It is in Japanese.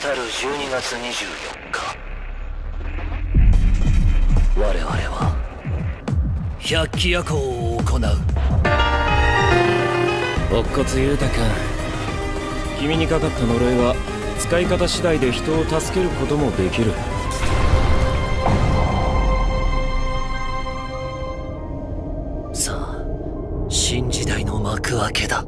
来る12月24日。我々は百鬼夜行を行う。乙骨裕太君君にかかった呪いは使い方次第で人を助けることもできる。さあ新時代の幕開けだ。